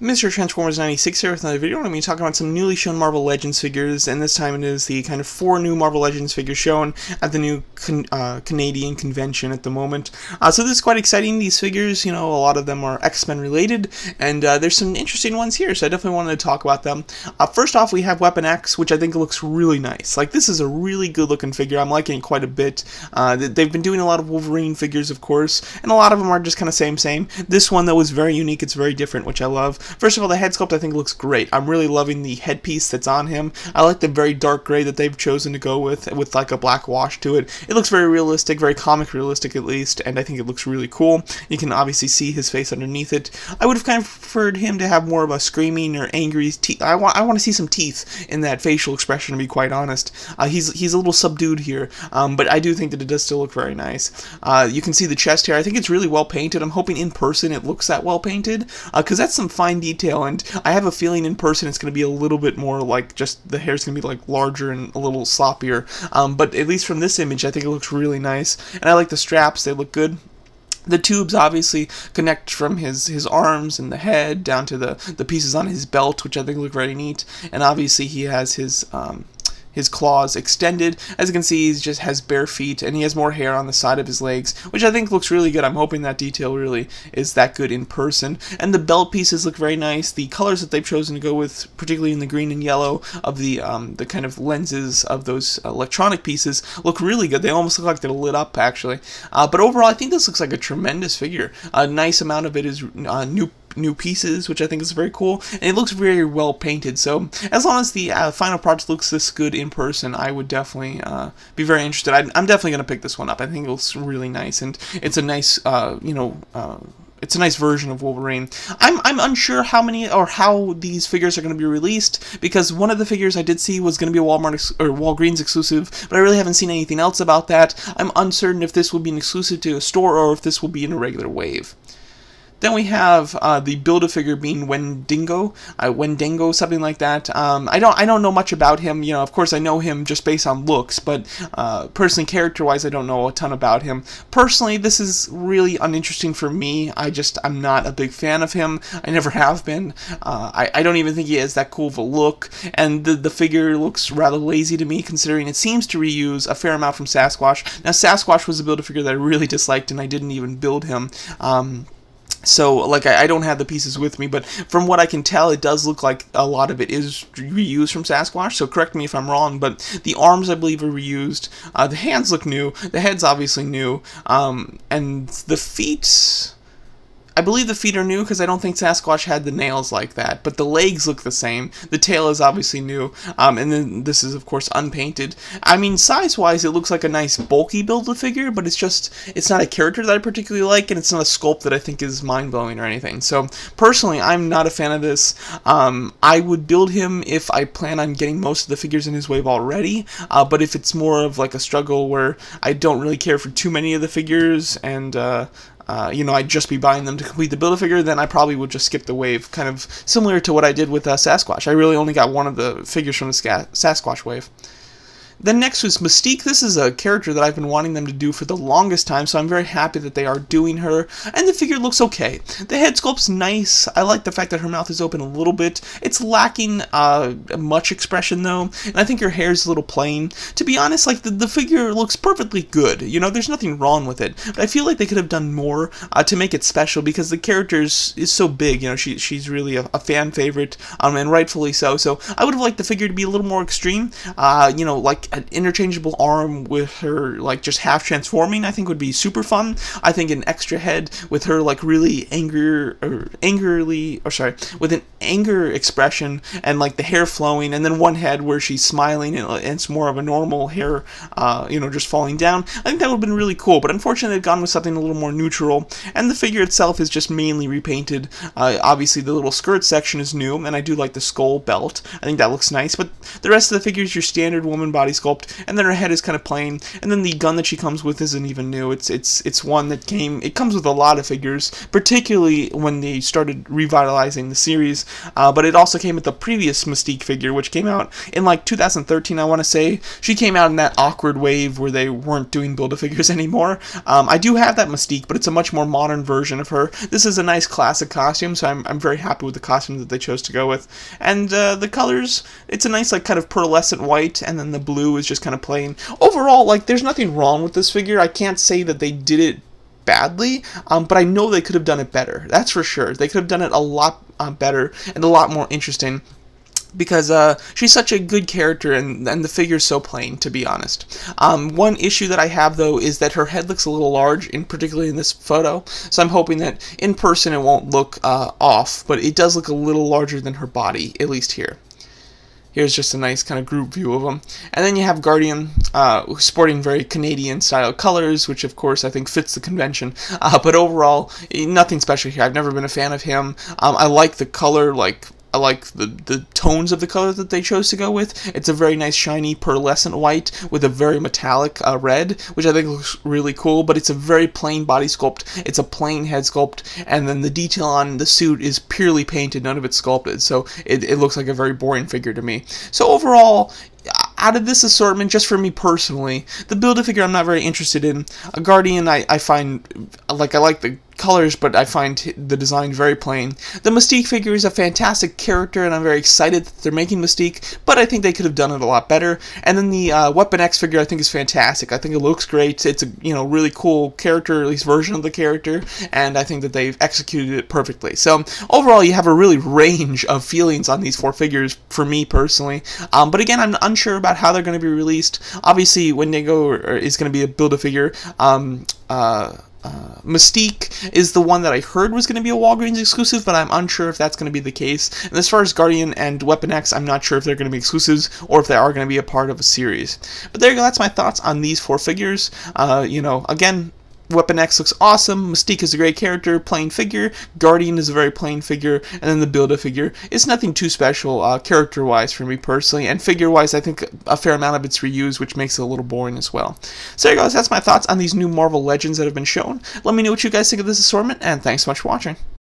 Mr. Transformers 96 here with another video. I'm going to be talking about some newly shown Marvel Legends figures, and this time it is the kind of four new Marvel Legends figures shown at the new uh, Canadian convention at the moment. Uh, so this is quite exciting. These figures, you know, a lot of them are X-Men related, and uh, there's some interesting ones here, so I definitely wanted to talk about them. Uh, first off, we have Weapon X, which I think looks really nice. Like, this is a really good looking figure. I'm liking it quite a bit. Uh, they've been doing a lot of Wolverine figures, of course, and a lot of them are just kind of same, same. This one, though, is very unique. It's very different, which I love. First of all, the head sculpt I think looks great. I'm really loving the headpiece that's on him. I like the very dark gray that they've chosen to go with, with like a black wash to it. It looks very realistic, very comic realistic at least, and I think it looks really cool. You can obviously see his face underneath it. I would have kind of preferred him to have more of a screaming or angry teeth. I want I want to see some teeth in that facial expression. To be quite honest, uh, he's he's a little subdued here, um, but I do think that it does still look very nice. Uh, you can see the chest here. I think it's really well painted. I'm hoping in person it looks that well painted because uh, that's some fine detail and I have a feeling in person it's going to be a little bit more like just the hair's going to be like larger and a little sloppier. Um, but at least from this image, I think it looks really nice, and I like the straps; they look good. The tubes obviously connect from his, his arms and the head down to the, the pieces on his belt, which I think look very neat. And obviously he has his um, his claws extended. As you can see, he just has bare feet, and he has more hair on the side of his legs, which I think looks really good. I'm hoping that detail really is that good in person. And the belt pieces look very nice. The colors that they've chosen to go with, particularly in the green and yellow of the um, the kind of lenses of those electronic pieces, look really good. They almost look like they're lit up, actually. Uh, but overall, I think this looks like a tremendous figure. A nice amount of it is uh, new new pieces, which I think is very cool, and it looks very well painted. So as long as the uh, final product looks this good in person, I would definitely uh, be very interested. I, am definitely going to pick this one up. I think it looks really nice, and it's a nice, uh, you know uh, it's a nice version of Wolverine. I'm I'm unsure how many or how these figures are going to be released because one of the figures I did see was going to be a Walmart ex- or Walgreens exclusive, but I really haven't seen anything else about that. I'm uncertain if this will be an exclusive to a store or if this will be in a regular wave. Then we have uh, the Build-A-Figure being Wendigo, uh, Wendigo, something like that. Um, I don't I don't know much about him. You know, of course I know him just based on looks, but uh, personally, character-wise, I don't know a ton about him. Personally, this is really uninteresting for me. I just I'm not a big fan of him. I never have been. Uh, I I don't even think he has that cool of a look, and the the figure looks rather lazy to me, considering it seems to reuse a fair amount from Sasquatch. Now Sasquatch was a Build-A-Figure that I really disliked, and I didn't even build him. Um, so, like, I, I, don't have the pieces with me, but from what I can tell, it does look like a lot of it is reused from Sasquatch, so correct me if I'm wrong, but the arms, I believe, are reused. Uh, the hands look new. The head's obviously new. Um, and the feet... I believe the feet are new because I don't think Sasquatch had the nails like that, but the legs look the same. The tail is obviously new, um, and then this is of course unpainted. I mean, size-wise, it looks like a nice bulky Build-A-Figure, but it's just it's not a character that I particularly like, and it's not a sculpt that I think is mind-blowing or anything. So personally, I'm not a fan of this. Um, I would build him if I plan on getting most of the figures in his wave already, uh, but if it's more of like a struggle where I don't really care for too many of the figures and uh, uh, you know, I'd just be buying them to complete the Build-A-Figure, then I probably would just skip the wave, kind of similar to what I did with uh, Sasquatch. I really only got one of the figures from the Sasquatch wave. Then next was Mystique. This is a character that I've been wanting them to do for the longest time, so I'm very happy that they are doing her. And the figure looks okay. The head sculpt's nice. I like the fact that her mouth is open a little bit. It's lacking uh, much expression though, and I think her hair is a little plain. To be honest, like the, the figure looks perfectly good. You know, there's nothing wrong with it. But I feel like they could have done more uh, to make it special because the character is, is so big. You know, she, she's really a, a fan favorite, um, and rightfully so. So I would have liked the figure to be a little more extreme. Uh, you know, like an interchangeable arm with her like just half transforming I think would be super fun. I think an extra head with her like really anger or angrily or sorry with an anger expression and like the hair flowing and then one head where she's smiling and it's more of a normal hair uh, you know just falling down. I think that would have been really cool but unfortunately they've gone with something a little more neutral and the figure itself is just mainly repainted. Uh, obviously the little skirt section is new and I do like the skull belt. I think that looks nice but the rest of the figure is your standard woman body sculpt and then her head is kind of plain, and then the gun that she comes with isn't even new. It's it's it's one that came. It comes with a lot of figures, particularly when they started revitalizing the series. uh, but it also came with the previous Mystique figure, which came out in like 2013, I want to say. She came out in that awkward wave where they weren't doing Build-A-Figures anymore. Um, I do have that Mystique, but it's a much more modern version of her. This is a nice classic costume, so I'm, I'm very happy with the costume that they chose to go with. And uh, the colors, it's a nice like kind of pearlescent white, and then the blue is just kind of plain. Overall, like there's nothing wrong with this figure. I can't say that they did it badly, um, but I know they could have done it better. That's for sure. They could have done it a lot uh, better and a lot more interesting because uh, she's such a good character and, and the figure's so plain, to be honest. Um, one issue that I have, though, is that her head looks a little large, in particularly in this photo, so I'm hoping that in person it won't look uh, off, but it does look a little larger than her body, at least here. Here's just a nice kind of group view of them. And then you have Guardian, uh, sporting very Canadian style colors, which of course I think fits the convention. Uh, but overall, nothing special here. I've never been a fan of him. Um, I like the color, like I like the, the tones of the color that they chose to go with. It's a very nice shiny pearlescent white with a very metallic uh, red, which I think looks really cool, but it's a very plain body sculpt. It's a plain head sculpt, and then the detail on the suit is purely painted, none of it's sculpted, so it, it looks like a very boring figure to me. So overall, out of this assortment, just for me personally, the Build-A-Figure I'm not very interested in. A Guardian I, I find, like, I like the colors, but I find the design very plain. The Mystique figure is a fantastic character, and I'm very excited that they're making Mystique, but I think they could have done it a lot better. And then the uh, Weapon X figure I think is fantastic. I think it looks great. It's a you know really cool character, at least version of the character, and I think that they've executed it perfectly. So overall, you have a really range of feelings on these four figures for me personally. Um, but again, I'm unsure about how they're going to be released. Obviously, Wendigo is going to be a Build-A-Figure. Um, uh, uh, Mystique is the one that I heard was going to be a Walgreens exclusive, but I'm unsure if that's going to be the case. And as far as Guardian and Weapon X, I'm not sure if they're going to be exclusives or if they are going to be a part of a series. But there you go, that's my thoughts on these four figures. Uh, you know, again, Weapon X looks awesome, Mystique is a great character, plain figure, Guardian is a very plain figure, and then the Build-A-Figure is nothing too special uh, character-wise for me personally, and figure-wise I think a fair amount of it's reused, which makes it a little boring as well. So there you go, that's my thoughts on these new Marvel Legends that have been shown. Let me know what you guys think of this assortment, and thanks so much for watching.